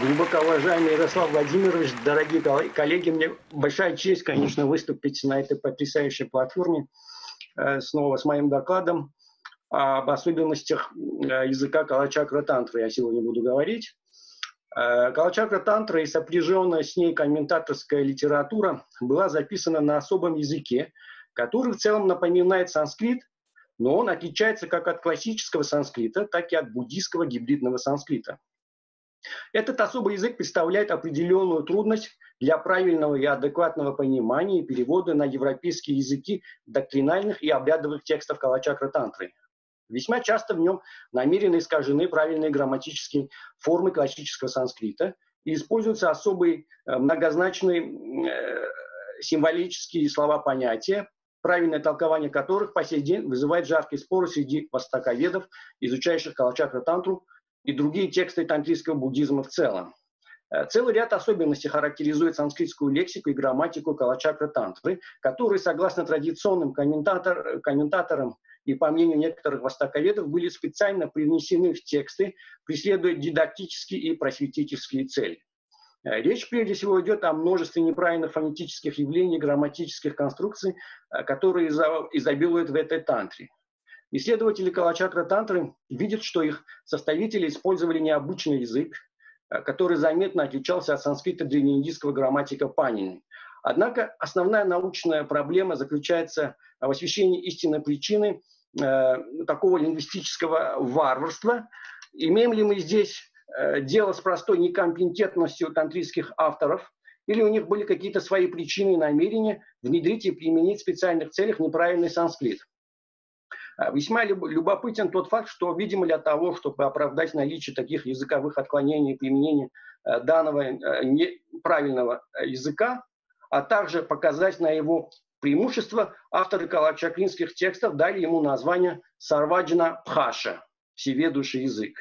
Глубоко уважаемый Ярослав Владимирович, дорогие коллеги, мне большая честь, конечно, выступить на этой потрясающей платформе э, снова с моим докладом об особенностях э, языка Калачакра Тантры. Я сегодня буду говорить. Э, Калачакра Тантра и сопряженная с ней комментаторская литература была записана на особом языке, который в целом напоминает санскрит, но он отличается как от классического санскрита, так и от буддийского гибридного санскрита. Этот особый язык представляет определенную трудность для правильного и адекватного понимания и перевода на европейские языки доктринальных и обрядовых текстов Калачакра Тантры. Весьма часто в нем намеренно искажены правильные грамматические формы классического санскрита и используются особые э, многозначные э, символические слова понятия, правильное толкование которых по сей день вызывает жаркие споры среди востоковедов, изучающих Калачакра Тантру и другие тексты тантрийского буддизма в целом. Э, целый ряд особенностей характеризует санскритскую лексику и грамматику Калачакра Тантры, которые, согласно традиционным комментатор, комментаторам и по мнению некоторых востоковедов, были специально привнесены в тексты, преследуя дидактические и просветительские цели. Э, речь прежде всего идет о множестве неправильных фонетических явлений, грамматических конструкций, э, которые изобилуют в этой тантре. Исследователи Калачакра Тантры видят, что их составители использовали необычный язык, э, который заметно отличался от санскрита древнеиндийского грамматика Панини. Однако основная научная проблема заключается в освещении истинной причины э, такого лингвистического варварства. Имеем ли мы здесь э, дело с простой некомпетентностью тантрийских авторов, или у них были какие-то свои причины и намерения внедрить и применить в специальных целях неправильный санскрит? А, весьма любопытен тот факт, что, видимо, для того, чтобы оправдать наличие таких языковых отклонений и применения э, данного э, неправильного э, языка, а также показать на его преимущество, авторы калачакринских текстов дали ему название Сарваджина Пхаша – всеведущий язык.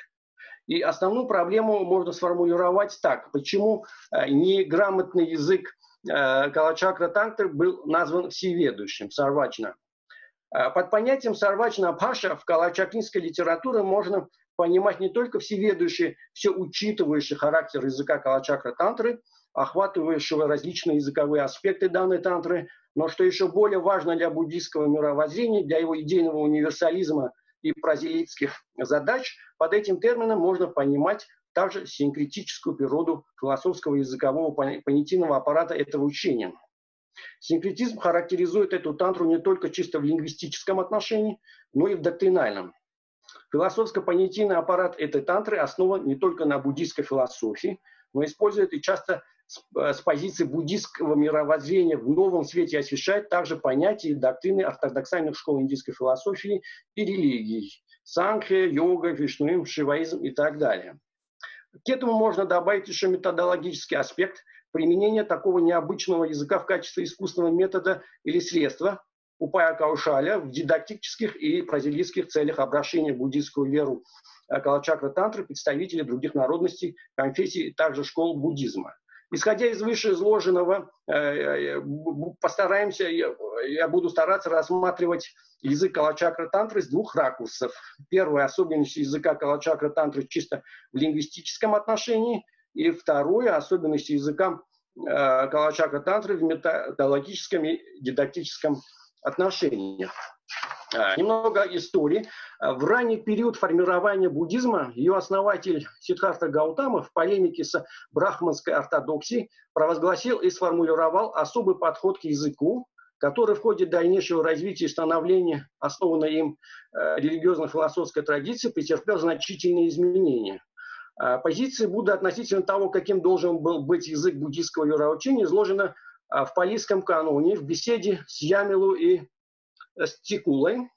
И основную проблему можно сформулировать так. Почему неграмотный язык Калачакра Тантры был назван всеведущим, Сарваджна? Э, под понятием «сарвачна паша» в калачакинской литературе можно понимать не только всеведущий, все учитывающий характер языка калачакра тантры, охватывающего различные языковые аспекты данной тантры, но что еще более важно для буддийского мировоззрения, для его идейного универсализма и прозелитских задач, под этим термином можно понимать также синкретическую природу философского языкового понятийного аппарата этого учения – Синкретизм характеризует эту тантру не только чисто в лингвистическом отношении, но и в доктринальном. Философско-понятийный аппарат этой тантры основан не только на буддийской философии, но использует и часто с, э, позиции буддийского мировоззрения в новом свете освещает также понятия и доктрины ортодоксальных школ индийской философии и религий – санхе, йога, вишнуизм, шиваизм и так далее. К этому можно добавить еще методологический аспект, применение такого необычного языка в качестве искусственного метода или средства Упая Каушаля в дидактических и прозелитских целях обращения в буддийскую веру э, Калачакра Тантры представителей других народностей, конфессий, также школ буддизма. Исходя из вышеизложенного, э, э, постараемся, я буду стараться рассматривать язык Калачакра Тантры с двух ракурсов. Первая особенность языка Калачакра Тантры чисто в лингвистическом отношении, и второе, особенности языка э, Калачакра Тантры в методологическом и дидактическом отношении. А, немного истории. В ранний период формирования буддизма ее основатель Сиддхарта Гаутама в полемике с брахманской ортодоксией провозгласил и сформулировал особый подход к языку, который в ходе дальнейшего развития и становления основанной им э, религиозно-философской традиции претерпел значительные изменения. А, позиция Будды относительно того, каким должен был быть язык буддийского вероучения, изложена в палийском каноне в беседе с Ямилу и э, Стикулой,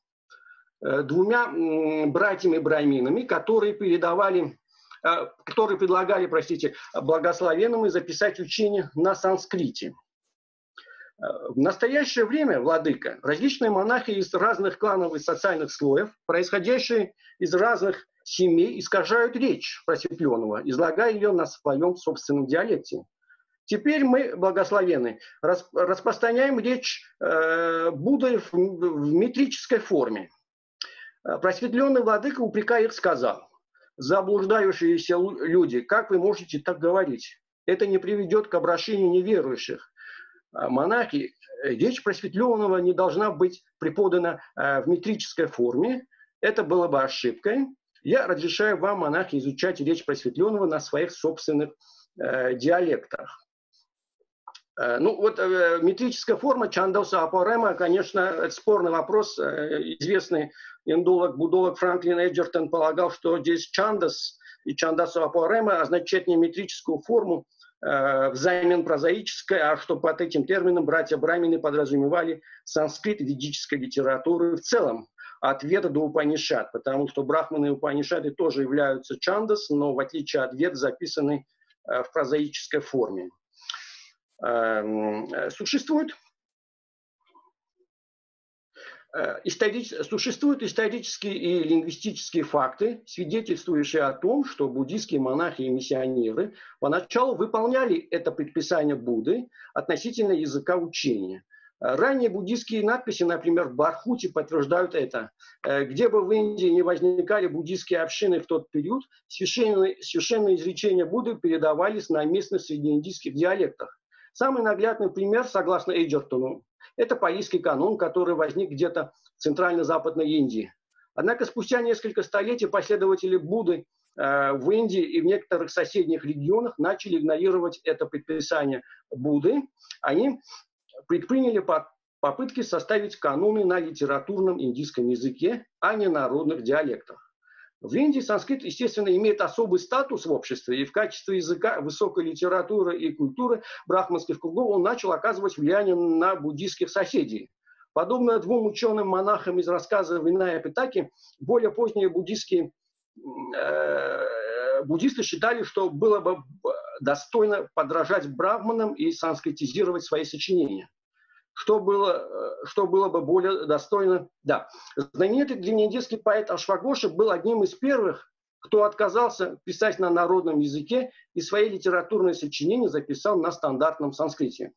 э, двумя братьями-браминами, которые передавали э, которые предлагали, простите, благословенному записать учение на санскрите. В настоящее время, владыка, различные монахи из разных кланов и социальных слоев, происходящие из разных семей искажают речь просветленного, излагая ее на своем собственном диалекте. Теперь мы, благословены, распространяем речь э, Будды в, в метрической форме. Просветленный владыка упрекая их сказал, заблуждающиеся люди, как вы можете так говорить? Это не приведет к обращению неверующих. А монахи, э, речь просветленного не должна быть преподана э, в метрической форме. Это было бы ошибкой. Я разрешаю вам, монахи, изучать речь просветленного на своих собственных э, диалектах. Э, ну вот э, метрическая форма Чандоса Апорема, конечно, спорный вопрос. Э, известный индолог, будолог Франклин Эджертон полагал, что здесь Чандас и Чандасу Апорема означает не метрическую форму, взамен прозаической, а что под этим термином братья Брамины подразумевали санскрит ведической литературы в целом, от Веда до Упанишат, потому что брахманы и Упанишаты тоже являются чандас, но в отличие от Вед записаны в прозаической форме. Эм, э, существует э, историч... существуют исторические и лингвистические факты, свидетельствующие о том, что буддийские монахи и миссионеры поначалу выполняли это предписание Будды относительно языка учения. Ранние буддийские надписи, например, в Бархуте подтверждают это. Э, где бы в Индии не возникали буддийские общины в тот период, священные, священные изречения Будды передавались на местных среднеиндийских диалектах. Самый наглядный пример, согласно Эйджертону, это паистский канон, который возник где-то в центрально-западной Индии. Однако спустя несколько столетий последователи Будды э, в Индии и в некоторых соседних регионах начали игнорировать это предписание Будды. Они предприняли попытки составить каноны на литературном индийском языке, а не народных диалектах. В Индии санскрит, естественно, имеет особый статус в обществе, и в качестве языка высокой литературы и культуры брахманских кругов он начал оказывать влияние на буддийских соседей. Подобно двум ученым-монахам из рассказа Виная Питаки, более поздние буддийские э, буддисты считали, что было бы достойно подражать брахманам и санскритизировать свои сочинения что было, э, что было бы более достойно. Да. Знаменитый древнеиндийский поэт Ашвагоши был одним из первых, кто отказался писать на народном языке и свои литературные сочинения записал на стандартном санскрите.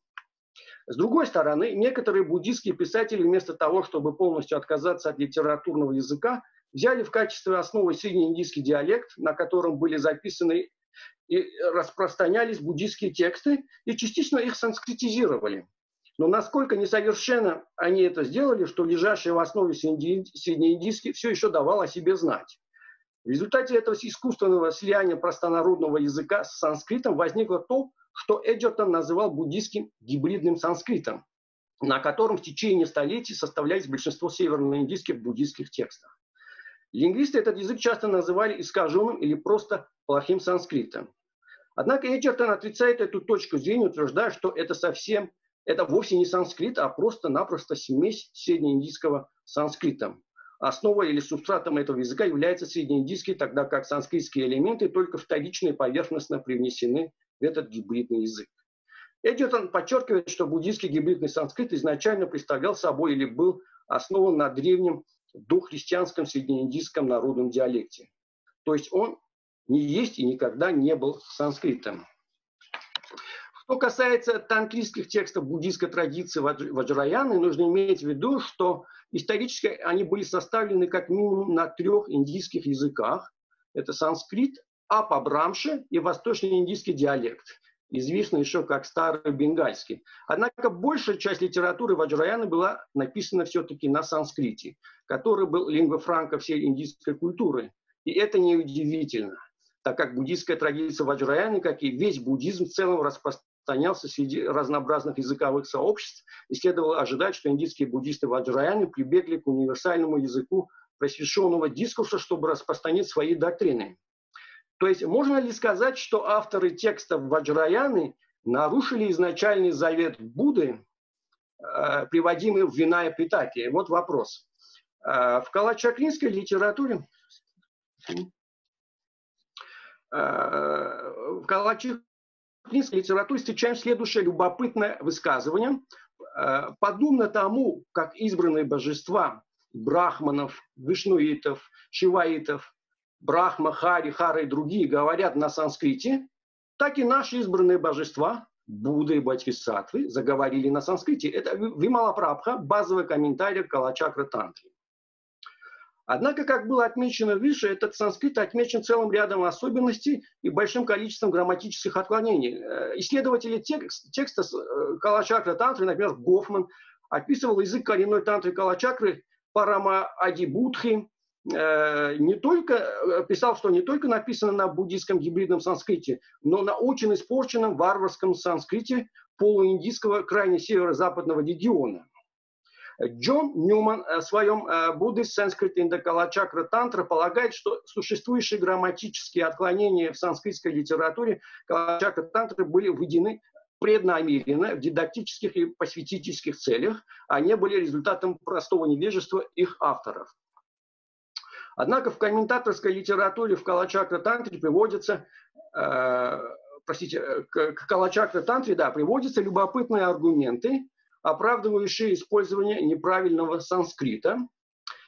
С другой стороны, некоторые буддийские писатели вместо того, чтобы полностью отказаться от литературного языка, взяли в качестве основы среднеиндийский диалект, на котором были записаны и распространялись буддийские тексты, и частично их санскритизировали. Но насколько несовершенно они это сделали, что лежащий в основе среднеиндийский все еще давал о себе знать. В результате этого искусственного слияния простонародного языка с санскритом возникло то, что Эджертон называл буддийским гибридным санскритом, на котором в течение столетий составлялись большинство северноиндийских буддийских текстов. Лингвисты этот язык часто называли искаженным или просто плохим санскритом. Однако Эджертон отрицает эту точку зрения, утверждая, что это совсем это вовсе не санскрит, а просто-напросто смесь среднеиндийского санскрита. Основой или субстратом этого языка является среднеиндийский, тогда как санскритские элементы только вторично и поверхностно привнесены в этот гибридный язык. Эдитон подчеркивает, что буддийский гибридный санскрит изначально представлял собой или был основан на древнем дохристианском среднеиндийском народном диалекте. То есть он не есть и никогда не был санскритом. Что касается тантрийских текстов буддийской традиции Ваджраяны, нужно иметь в виду, что исторически они были составлены как минимум на трех индийских языках. Это санскрит, апабрамши и восточно-индийский диалект, известный еще как старый бенгальский. Однако большая часть литературы Ваджраяны была написана все-таки на санскрите, который был лингва франка всей индийской культуры. И это неудивительно так как буддийская традиция Ваджраяны, как и весь буддизм в целом распространялся среди разнообразных языковых сообществ, и следовало ожидать, что индийские буддисты Ваджраяны прибегли к универсальному языку просвещенного дискурса, чтобы распространить свои доктрины. То есть можно ли сказать, что авторы текстов Ваджраяны нарушили изначальный завет Будды, э, приводимый в Виная Питаки? Вот вопрос. Э, в калачакринской литературе э, в Калачи украинской литературе встречаем следующее любопытное высказывание. Э, подобно тому, как избранные божества брахманов, вишнуитов, шиваитов, брахма, хари, хара и другие говорят на санскрите, так и наши избранные божества, Будда и Бодхисаттвы, заговорили на санскрите. Это Вимала Прабха, базовый комментарий Калачакра Тантри. Однако, как было отмечено выше, этот санскрит отмечен целым рядом особенностей и большим количеством грамматических отклонений. Э, исследователи текст, текста э, Калачакры Тантры, например, Гофман, описывал язык коренной тантры Калачакры Парама Адибудхи, э, не только писал, что не только написано на буддийском гибридном санскрите, но на очень испорченном варварском санскрите полуиндийского крайне северо-западного региона. Джон Ньюман в своем Buddhist Sanskrit in the Kalachakra Tantra полагает, что существующие грамматические отклонения в санскритской литературе Калачакра Тантры были введены преднамеренно в дидактических и посвятительских целях, а не были результатом простого невежества их авторов. Однако в комментаторской литературе в Калачакра Тантре приводится, э, простите, к, к Калачакра Тантре, да, приводятся любопытные аргументы, оправдывающие использование неправильного санскрита.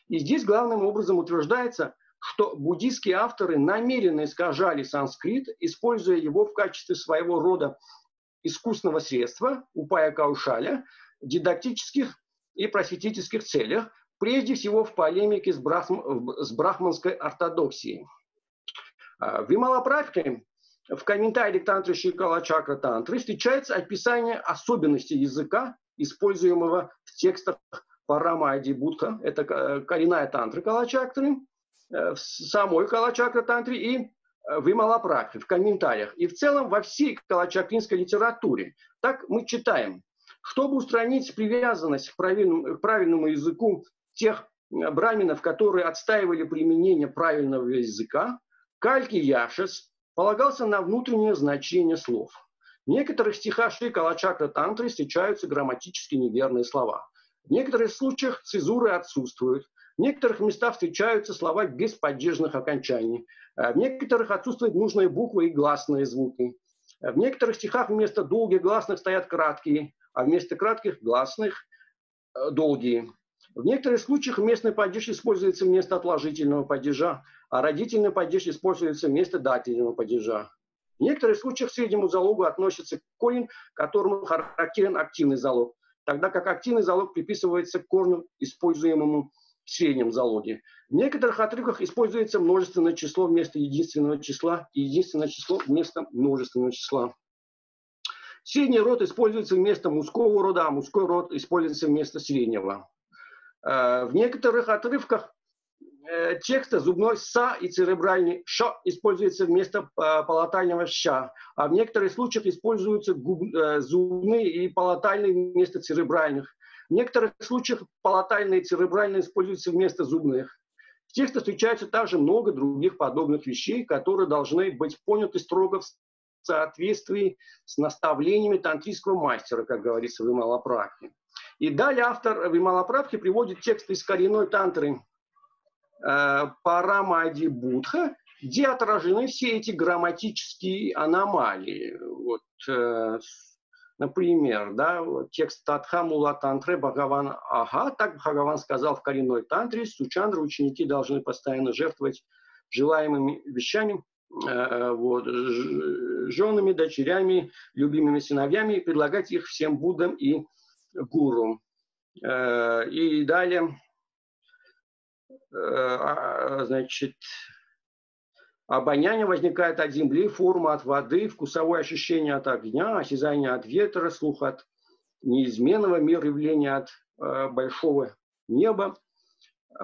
И здесь главным образом утверждается, что буддийские авторы намеренно искажали санскрит, используя его в качестве своего рода искусственного средства, упая каушаля, дидактических и просветительских целях, прежде всего в полемике с, брахм, с брахманской ортодоксией. А, в Вималапрахе в комментарии к тантры Шикала Чакра Тантры встречается описание особенностей языка используемого в текстах Парама Ади Будха, это э, коренная тантра Калачакры, э, в самой Калачакра Тантре и э, в Ималапракхе, в комментариях. И в целом во всей калачакринской литературе. Так мы читаем. Чтобы устранить привязанность к правильному, к правильному языку тех браминов, которые отстаивали применение правильного языка, Кальки Яшес полагался на внутреннее значение слов – в некоторых стихах Шри Калачакра Тантры встречаются грамматически неверные слова. В некоторых случаях цезуры отсутствуют. В некоторых местах встречаются слова без падежных окончаний. Э, в некоторых отсутствуют нужные буквы и гласные звуки. Э, в некоторых стихах вместо долгих гласных стоят краткие, а вместо кратких гласных э, – долгие. В некоторых случаях местный падеж используется вместо отложительного падежа, а родительный падеж используется вместо дательного падежа. В некоторых случаях к среднему залогу относится корень, которому характерен активный залог, тогда как активный залог приписывается к корню, используемому в среднем залоге. В некоторых отрывках используется множественное число вместо единственного числа и единственное число вместо множественного числа. Средний род используется вместо мужского рода, а мужской род используется вместо среднего. Э, в некоторых отрывках Э, текста зубной «са» и церебральный «ш» используется вместо э, «ща», а в некоторых случаях используются э, зубные и палатальные вместо церебральных. В некоторых случаях палатальные и церебральные используются вместо зубных. В тексте встречается также много других подобных вещей, которые должны быть поняты строго в соответствии с наставлениями тантрийского мастера, как говорится в Вималапрахе. И далее автор Вималапрахи приводит текст из коренной тантры Парамади Будха, где отражены все эти грамматические аномалии. Вот, э, например, да, текст Татха Мула Тантре Бхагаван Ага, так Бхагаван сказал в коренной тантре, Сучандра ученики должны постоянно жертвовать желаемыми вещами, э, вот, женами, дочерями, любимыми сыновьями и предлагать их всем Буддам и гуру. И далее Э, значит, обоняние возникает от земли, форма от воды, вкусовое ощущение от огня, осязание от ветра, слух от неизменного, мир явления от э, большого неба,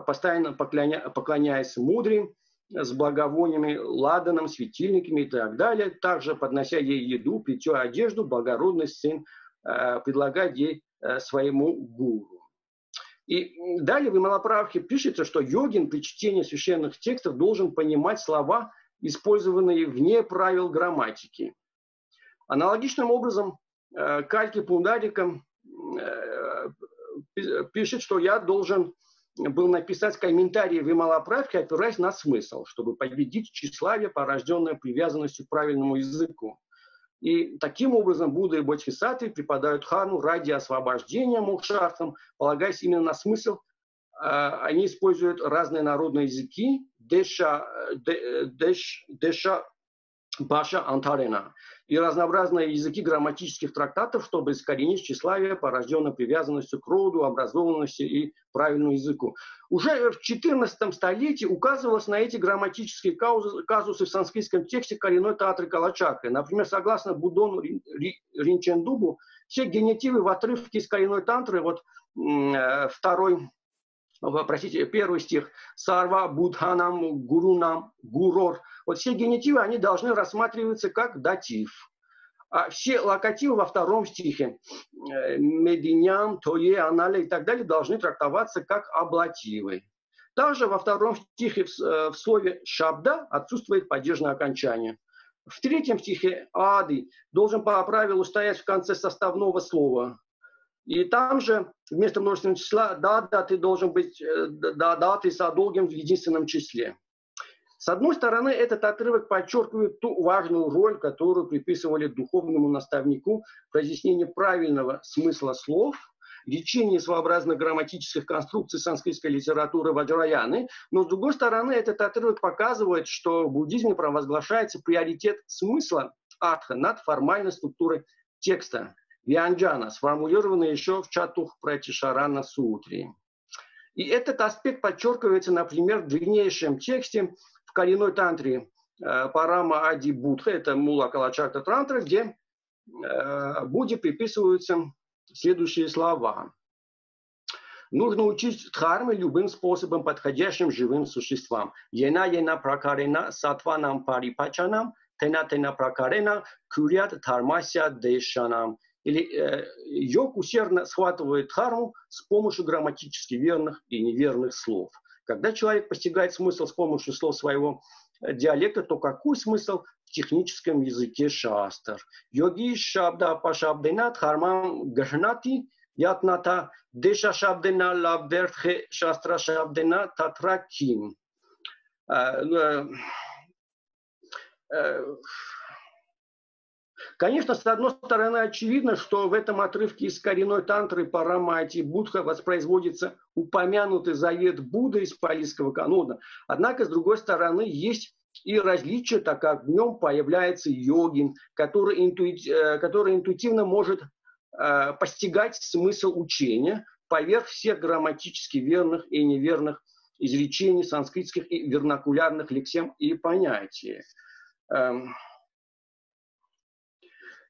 постоянно поклоня, поклоняясь мудрым, с благовониями, ладаном, светильниками и так далее, также поднося ей еду, питье, одежду, благородный сын э, предлагать ей э, своему гуру. И далее в Ималаправхе пишется, что йогин при чтении священных текстов должен понимать слова, использованные вне правил грамматики. Аналогичным образом э, Кальки Пундарика э, пишет, что я должен был написать комментарий в Ималаправке, опираясь на смысл, чтобы победить тщеславие, порожденное привязанностью к правильному языку. И таким образом Будда и Бодхисаттвы преподают хану ради освобождения мукшартам, полагаясь именно на смысл. А, они используют разные народные языки. Деша, деш, деша Баша Антарена и разнообразные языки грамматических трактатов, чтобы искоренить тщеславие, порожденное привязанностью к роду, образованности и правильному языку. Уже в XIV столетии указывалось на эти грамматические казусы в санскритском тексте коренной театры Калачакры. Например, согласно Будону Ринчендубу, все генетивы в отрывке из коренной тантры, вот э, второй простите, первый стих, сарва, будханам, гурунам, гурор. Вот все генитивы, они должны рассматриваться как датив. А все локативы во втором стихе, э, мединян, тое, анале и так далее, должны трактоваться как аблативы. Также во втором стихе э, в слове «шабда» отсутствует падежное окончание. В третьем стихе «ады» должен по правилу стоять в конце составного слова. И там же вместо множественного числа да, да, ты должен быть, э, да, да, ты со долгим в единственном числе. С одной стороны, этот отрывок подчеркивает ту важную роль, которую приписывали духовному наставнику в разъяснении правильного смысла слов, лечении своеобразных грамматических конструкций санскритской литературы Ваджраяны, но с другой стороны, этот отрывок показывает, что в буддизме провозглашается приоритет смысла атха над формальной структурой текста. Вианджана, сформулированный еще в Чатух Пратишарана Сутре. И этот аспект подчеркивается, например, в древнейшем тексте в коренной тантре э, Парама Ади Будха, это Мула Калачакта Тантра, где э, Будде приписываются следующие слова. Нужно учить дхармы любым способом, подходящим живым существам. Ена ена пракарена сатванам парипачанам, тена тена пракарена курят дхармася дешанам или э, йог усердно схватывает харму с помощью грамматически верных и неверных слов. Когда человек постигает смысл с помощью слов своего э, диалекта, то какой смысл в техническом языке шастр? Йоги шабда пашабденат хармам гашнати ятната деша шабдена лабдертхе шастра шабдена татраким. Конечно, с одной стороны, очевидно, что в этом отрывке из коренной тантры Парамати Будха воспроизводится упомянутый завет Будды из палийского канона. Однако, с другой стороны, есть и различия, так как в нем появляется йогин, который, интуити, э, который интуитивно может э, постигать смысл учения поверх всех грамматически верных и неверных изречений санскритских и вернакулярных лексем и понятий. Эм,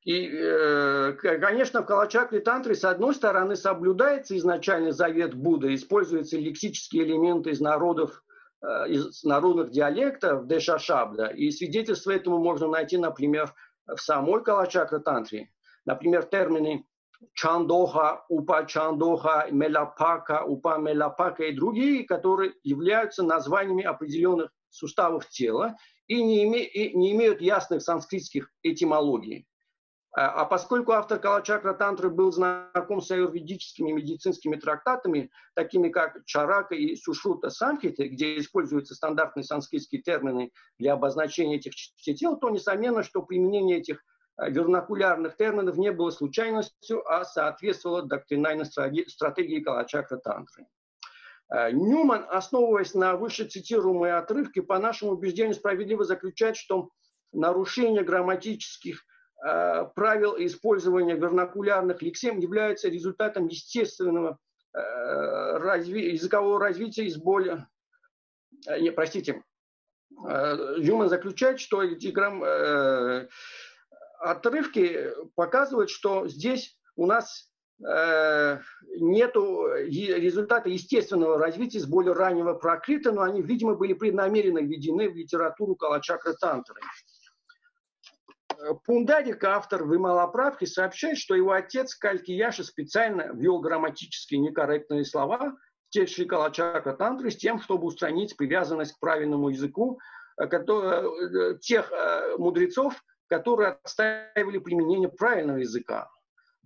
и, э, конечно, в Калачакре Тантре с одной стороны соблюдается изначальный завет Будды, используются лексические элементы из народов, э, из народных диалектов Дешашабда, и свидетельство этому можно найти, например, в самой Калачакре Тантре. Например, термины Чандоха, Упа Чандоха, Мелапака, Упа Мелапака и другие, которые являются названиями определенных суставов тела и не, име, и не имеют ясных санскритских этимологий. А, а поскольку автор Калачакра Тантры был знаком с аюрведическими медицинскими трактатами, такими как Чарака и Сушрута Самхиты, где используются стандартные санскритские термины для обозначения этих частей тела, то несомненно, что применение этих а, вернакулярных терминов не было случайностью, а соответствовало доктринальной стратегии Калачакра Тантры. А, Ньюман, основываясь на выше цитируемые отрывки, по нашему убеждению справедливо заключает, что нарушение грамматических Э, правил использования вернакулярных лексем являются результатом естественного э, разви- языкового развития из более... Э, не, простите, Юман заключает, что эти грамм, э, отрывки показывают, что здесь у нас э, нет результата естественного развития с более раннего прокрита, но они, видимо, были преднамеренно введены в литературу Калачакры Тантры. Пундарик, автор «Вымалоправки», сообщает, что его отец Кальки Яши специально ввел грамматически некорректные слова в текст Шикалачака Тантры с тем, чтобы устранить привязанность к правильному языку э, э, тех э, мудрецов, которые отстаивали применение правильного языка.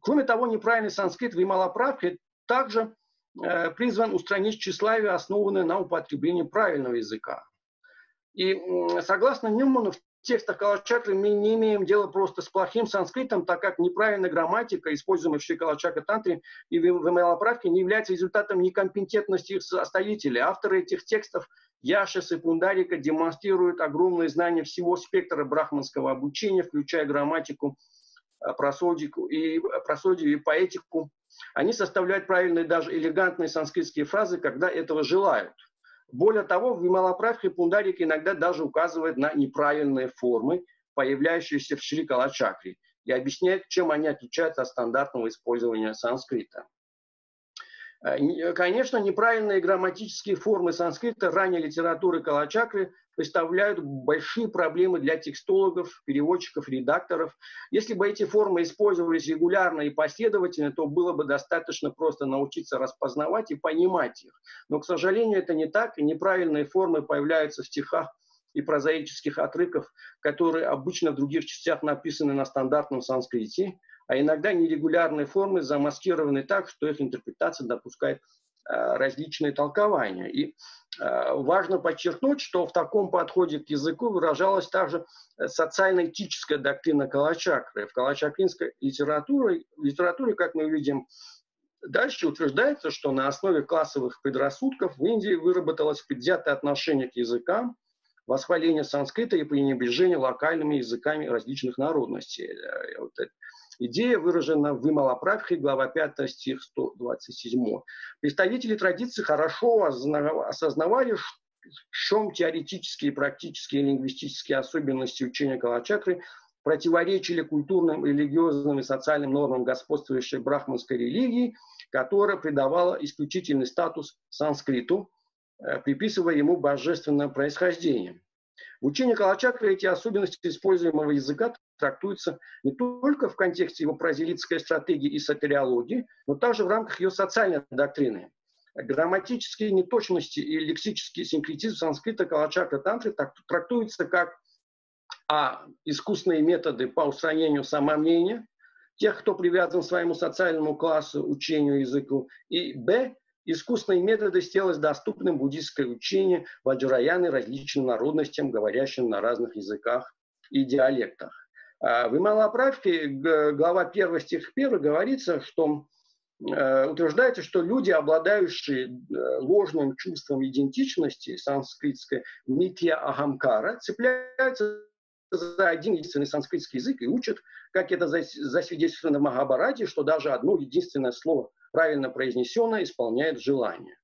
Кроме того, неправильный санскрит Вималаправки также призван устранить тщеславие, основанное на употреблении правильного языка. И согласно Ньюману, в текстах Калачакры мы не имеем дела просто с плохим санскритом, так как неправильная грамматика, используемая в Шикалачака Тантре и в МЛ-правке, не является результатом некомпетентности составителей. Авторы этих текстов Яшес и Пундарика демонстрируют огромные знания всего спектра брахманского обучения, включая грамматику, э, просодику и, э, просодию и поэтику. Они составляют правильные, даже элегантные санскритские фразы, когда этого желают. Более того, в Вималапрабхе Пундарик иногда даже указывает на неправильные формы, появляющиеся в Шри Калачакре, и объясняет, чем они отличаются от стандартного использования санскрита. Э, э, конечно, неправильные грамматические формы санскрита ранней литературы Калачакры представляют большие проблемы для текстологов, переводчиков, редакторов. Если бы эти формы использовались регулярно и последовательно, то было бы достаточно просто научиться распознавать и понимать их. Но, к сожалению, это не так, и неправильные формы появляются в стихах и прозаических отрывков, которые обычно в других частях написаны на стандартном санскрите, а иногда нерегулярные формы замаскированы так, что их интерпретация допускает э, различные толкования. И э, важно подчеркнуть, что в таком подходе к языку выражалась также социально-этическая доктрина Калачакры. В калачакринской литературе, литературе, как мы видим, дальше утверждается, что на основе классовых предрассудков в Индии выработалось предвзятое отношение к языкам, восхваление санскрита и пренебрежение локальными языками различных народностей. Э, вот Идея выражена в Вималапрабхе, глава 5, стих 127. Представители традиции хорошо осознавали, в чем теоретические, практические и лингвистические особенности учения Калачакры противоречили культурным, религиозным и социальным нормам господствующей брахманской религии, которая придавала исключительный статус санскриту, э, приписывая ему божественное происхождение. В учении Калачакры эти особенности используемого языка трактуются не только в контексте его прозелитской стратегии и сатериологии, но также в рамках ее социальной доктрины. Грамматические неточности и лексический синкретизм санскрита Калачакра тантры трактуются как а. искусственные методы по устранению самомнения тех, кто привязан к своему социальному классу, учению, языку, и б искусственные методы сделать доступным буддийское учение ваджраяны различным народностям, говорящим на разных языках и диалектах. А в Ималаправке, глава 1 стих 1, говорится, что э, утверждается, что люди, обладающие э, ложным чувством идентичности, санскритской митья ахамкара, цепляются за один единственный санскритский язык и учат, как это засвидетельствовано в Махабарате, что даже одно единственное слово – правильно произнесенное, исполняет желание.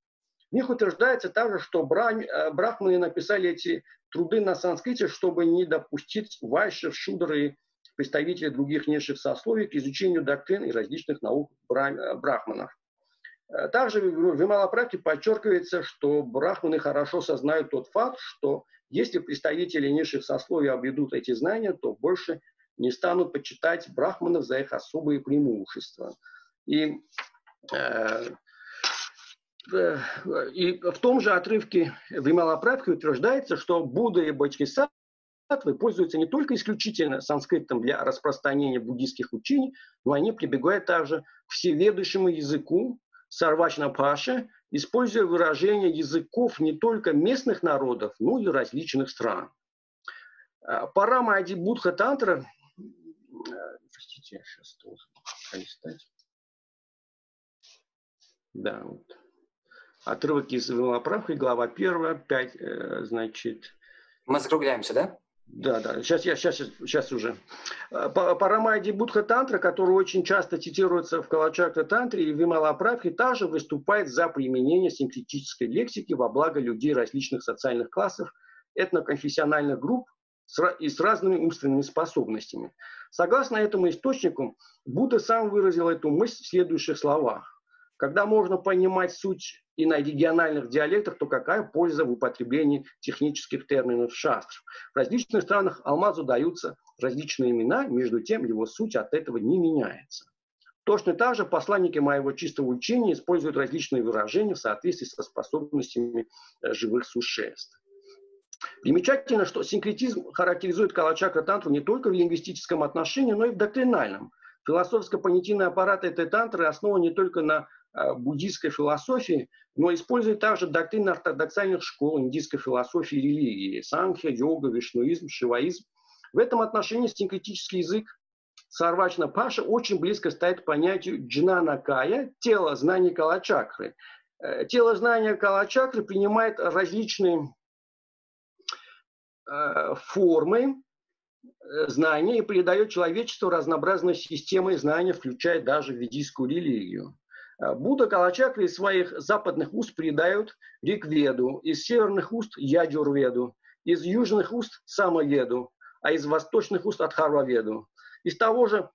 В них утверждается также, что э, брахманы написали эти труды на санскрите, чтобы не допустить вайшев, шудры представителей других низших сословий к изучению доктрин и различных наук э, брахманов. Э, также в Ималапраке подчеркивается, что брахманы хорошо сознают тот факт, что если представители низших сословий обведут эти знания, то больше не станут почитать брахманов за их особые преимущества. И Э, э, и в том же отрывке в Ималапрабхе утверждается, что Будда и Бодхисаттвы пользуются не только исключительно санскритом для распространения буддийских учений, но они прибегают также к всеведущему языку Сарвачна Паша, используя выражение языков не только местных народов, но и различных стран. Э, Парама Ади Будха Тантра, простите, я сейчас должен пролистать. Да, вот. Отрывок из Велоправки, глава 1, 5, э, значит... Мы закругляемся, да? Да, да, сейчас, я, сейчас, сейчас уже. Э, Парамайди Будха Тантра, который очень часто цитируется в Калачакра Тантре и в Вималаправхе, также выступает за применение синкретической лексики во благо людей различных социальных классов, этноконфессиональных групп и с разными умственными способностями. Согласно этому источнику, Будда сам выразил эту мысль в следующих словах. Когда можно понимать суть и на региональных диалектах, то какая польза в употреблении технических терминов шастр? В различных странах алмазу даются различные имена, между тем его суть от этого не меняется. Точно так же посланники моего чистого учения используют различные выражения в соответствии со способностями э, живых существ. Примечательно, что синкретизм характеризует Калачакра Тантру не только в лингвистическом отношении, но и в доктринальном. Философско-понятийный аппарат этой тантры основан не только на буддийской философии, но использует также доктрины ортодоксальных школ индийской философии и религии, санхья, йога, вишнуизм, шиваизм. В этом отношении синкретический язык Сарвачна Паша очень близко стоит к понятию джнанакая, тело знаний Калачакры. Э, тело знания Калачакры принимает различные формы знания и придает человечеству разнообразные системы знания, включая даже ведийскую религию. Будда Калачакри из своих западных уст передают Рикведу, из северных уст Ядюрведу, из южных уст Самоведу, а из восточных уст Адхарваведу. Из того же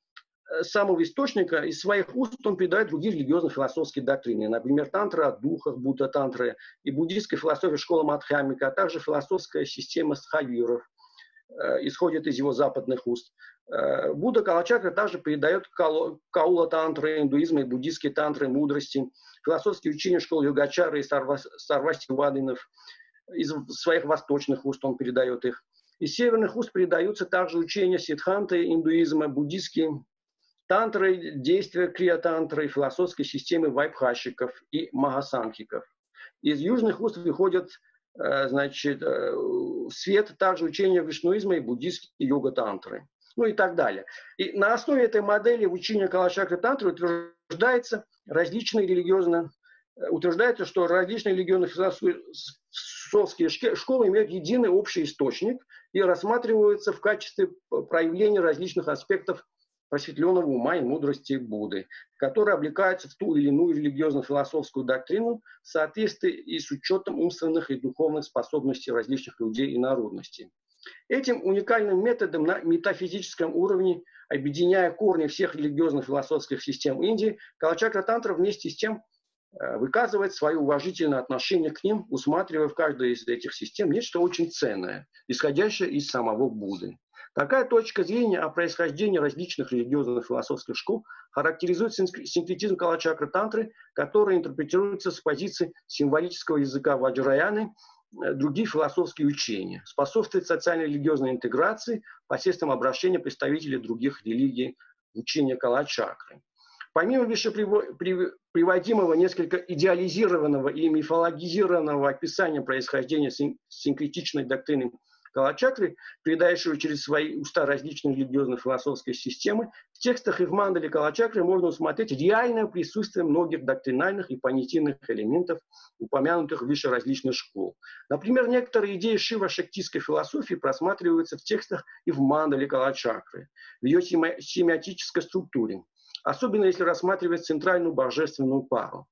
э, самого источника, из своих уст он передает другие религиозно-философские доктрины, например, тантра о духах, будда тантры и буддийская философия школы Мадхамика, а также философская система схавиров, э, исходит из его западных уст. Э, Будда Калачакра также передает каула тантры, индуизма и буддийские тантры, мудрости, философские учения школы Йогачары и Сарвасти Вадинов. Из своих восточных уст он передает их. Из северных уст передаются также учения сидханты, индуизма, буддийские тантры, действия криотантры, философской системы вайбхашиков и магасанхиков. Из южных уст выходят э, значит, э, свет также учения вишнуизма и буддийские йога-тантры. Ну и так далее. И на основе этой модели учения Калачакры тантры утверждается различные религиозные э, утверждается, что различные религиозные философские школы имеют единый общий источник и рассматриваются в качестве проявления различных аспектов просветленного ума и мудрости Будды, которые облекаются в ту или иную религиозно-философскую доктрину в соответствии и с учетом умственных и духовных способностей различных людей и народностей. Этим уникальным методом на метафизическом уровне, объединяя корни всех религиозно-философских систем Индии, Калачакра Тантра вместе с тем Э, выказывает свое уважительное отношение к ним, усматривая в каждой из этих систем нечто очень ценное, исходящее из самого Будды. Такая точка зрения о происхождении различных религиозных философских школ характеризует синкретизм Калачакры Тантры, который интерпретируется с позиции символического языка Ваджраяны, э, другие философские учения, способствует социально-религиозной интеграции посредством обращения представителей других религий в учение Калачакры. Помимо приводимого несколько идеализированного и мифологизированного описания происхождения синкретичной доктрины Калачакры, передающего через свои уста различные религиозно-философские системы, в текстах и в мандале Калачакры можно усмотреть реальное присутствие многих доктринальных и понятийных элементов, упомянутых выше различных школ. Например, некоторые идеи шива-шактистской философии просматриваются в текстах и в мандале Калачакры, в ее семиотической структуре особенно если рассматривать центральную божественную пару.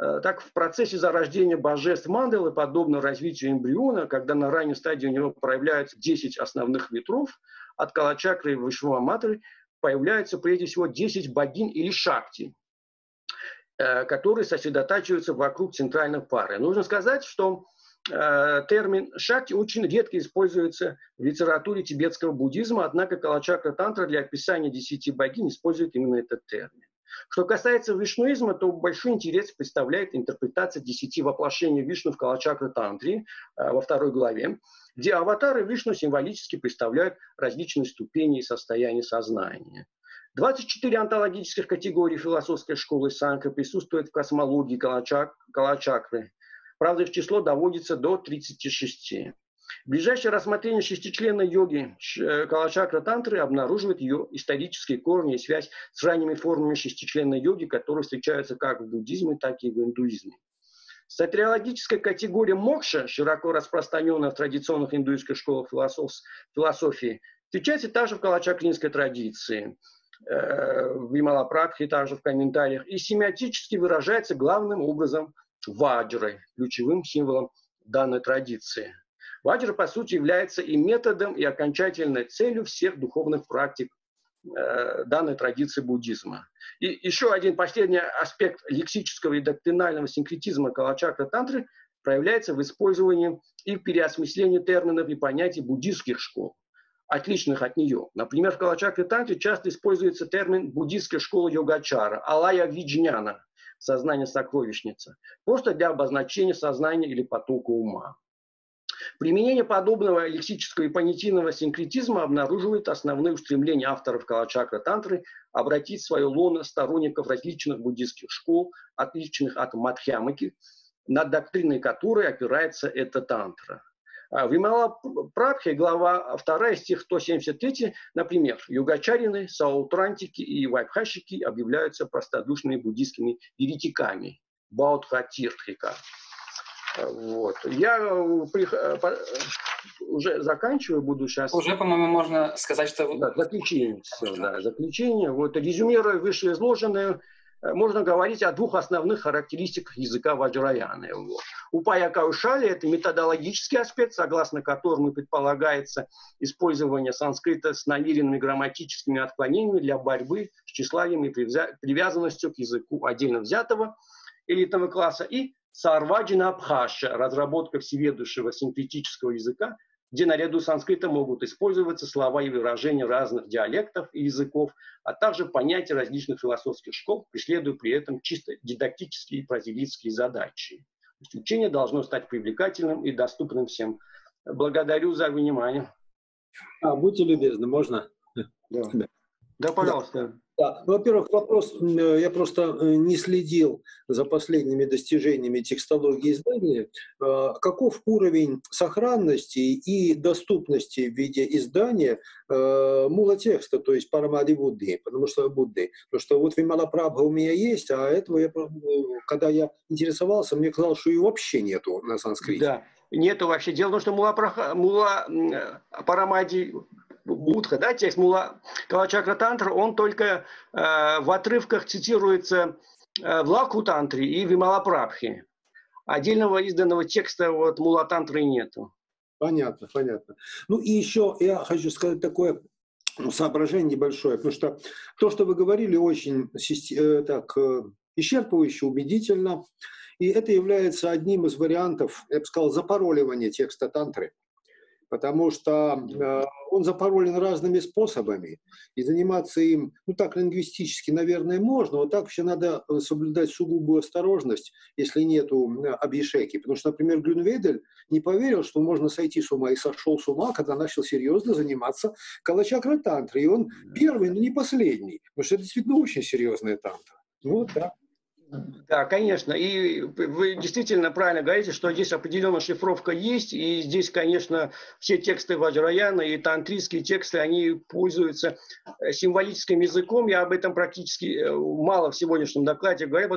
Э, так, в процессе зарождения божеств Манделы, подобно развитию эмбриона, когда на ранней стадии у него проявляются 10 основных ветров, от Калачакры и Матры появляются прежде всего 10 богинь или шакти, э, которые сосредотачиваются вокруг центральной пары. Нужно сказать, что Э, термин шакти очень редко используется в литературе тибетского буддизма, однако Калачакра Тантра для описания десяти богинь использует именно этот термин. Что касается вишнуизма, то большой интерес представляет интерпретация десяти воплощений Вишну в Калачакра Тантре э, во второй главе, где аватары Вишну символически представляют различные ступени и состояния сознания. 24 антологических категорий философской школы Санка присутствуют в космологии Калачак, Калачакры, Правда, их число доводится до 36. Ближайшее рассмотрение шестичленной йоги э, Калачакра Тантры обнаруживает ее исторические корни и связь с ранними формами шестичленной йоги, которые встречаются как в буддизме, так и в индуизме. Сатриологическая категория мокша, широко распространенная в традиционных индуистских школах философии, встречается также в калачакринской традиции, э, в Вималапрадхе, также в комментариях, и семиотически выражается главным образом ваджры, ключевым символом данной традиции. Ваджра, по сути, является и методом, и окончательной целью всех духовных практик э, данной традиции буддизма. И еще один последний аспект лексического и доктринального синкретизма Калачакра Тантры проявляется в использовании и переосмыслении терминов и понятий буддийских школ, отличных от нее. Например, в Калачакре Тантре часто используется термин буддийская школа йогачара, алая виджняна, сознание сокровищница, просто для обозначения сознания или потока ума. Применение подобного лексического и понятийного синкретизма обнаруживает основные устремления авторов Калачакра Тантры обратить свое лоно сторонников различных буддийских школ, отличных от Мадхьямаки, над доктриной которой опирается эта тантра. А в Имала Прадхе, глава 2, стих 173, например, югачарины, саутрантики и вайбхащики объявляются простодушными буддийскими еретиками. Баудха Тиртхика. Вот. Я э, уже заканчиваю, буду сейчас... Уже, по-моему, можно сказать, что... Да, заключение. Все, да, заключение. Вот резюмируя вышеизложенное, Э, можно говорить о двух основных характеристиках языка Ваджраяна. У Паякаушали это методологический аспект, согласно которому предполагается использование санскрита с намеренными грамматическими отклонениями для борьбы с тщеславием и привязанностью к языку отдельно взятого элитного класса, и Сарваджина Абхаша, разработка всеведущего синтетического языка, где наряду с санскритом могут использоваться слова и выражения разных диалектов и языков, а также понятия различных философских школ, преследуя при этом чисто дидактические и прозелитские задачи. То есть учение должно стать привлекательным и доступным всем. Благодарю за внимание. А, будьте любезны, можно? Да, да пожалуйста. Да. Ну, во-первых, вопрос, э, я просто э, не следил за последними достижениями текстологии издания. Э, каков уровень сохранности и доступности в виде издания мула текста, то есть парамади Будды, потому что Будды. Потому что вот Вимала Прабха у меня есть, а этого я, когда я интересовался, мне казалось, что и вообще нету на санскрите. Да, нету вообще. Дело в том, что Мула, Праха, Мула Парамади Будха, да, текст Мула Калачакра Тантра, он только э, в отрывках цитируется э, в Лаку Тантре и в Ималапрабхе. Отдельного изданного текста вот Мула Тантры нету. Понятно, понятно. Ну и еще я хочу сказать такое ну, соображение небольшое, потому что то, что вы говорили, очень э, так э, исчерпывающе, убедительно. И это является одним из вариантов, я бы сказал, запароливания текста тантры потому что э, он запаролен разными способами, и заниматься им, ну так лингвистически, наверное, можно, но так вообще надо э, соблюдать сугубую осторожность, если нету э, объешеки. Потому что, например, Глюнвейдель не поверил, что можно сойти с ума, и сошел с ума, когда начал серьезно заниматься калачакра тантрой. И он первый, но не последний, потому что это действительно очень серьезная тантра. Ну, вот так. Да, конечно. И вы действительно правильно говорите, что здесь определенная шифровка есть. И здесь, конечно, все тексты Ваджраяна и тантрийские тексты, они пользуются э, символическим языком. Я об этом практически э, мало в сегодняшнем докладе говорю,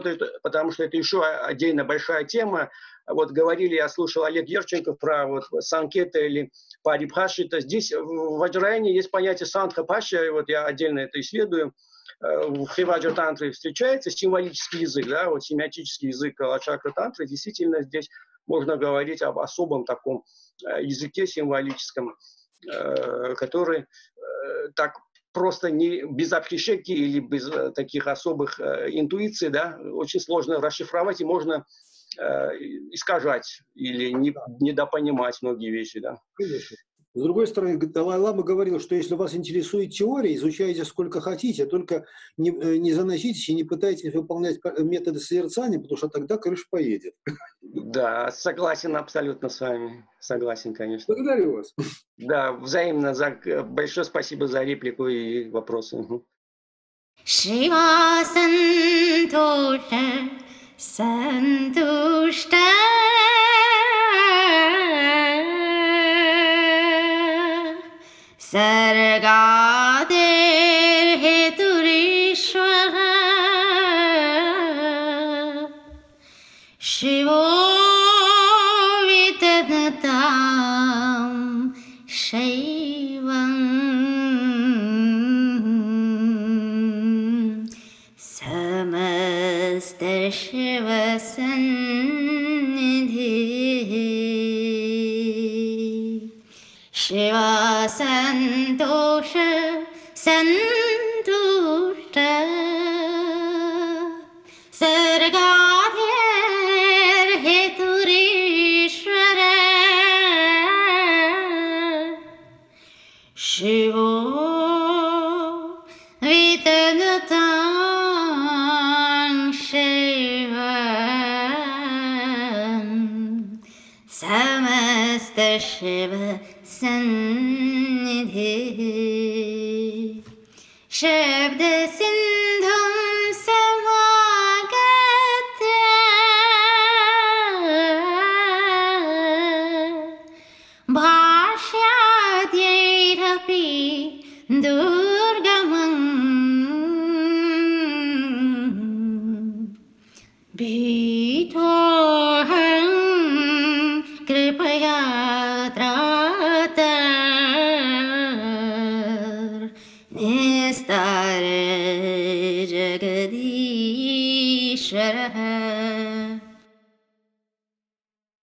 потому что это еще отдельно большая тема. Вот говорили, я слушал Олег Ерченков про вот санкета или парибхашита. Здесь в Ваджраяне есть понятие сантхапаши, вот я отдельно это исследую в Хриваджа Тантре встречается символический язык, да, вот семиотический язык Лачакра Тантры, действительно здесь можно говорить об особом таком э, языке символическом, э, который э, так просто не без обхищеки или без таких особых интуиций, да, очень сложно расшифровать и можно искажать или не, недопонимать многие вещи, да. Конечно. С другой стороны, Далай-Лама говорил, что если вас интересует теория, изучайте сколько хотите, только не, э, не заноситесь и не пытайтесь выполнять методы созерцания, потому что тогда крыша поедет. Да, согласен абсолютно с вами. Согласен, конечно. Благодарю вас. Да, взаимно. За, большое спасибо за реплику и вопросы. Шива Сантуша, सर्गादेर् हे 全都是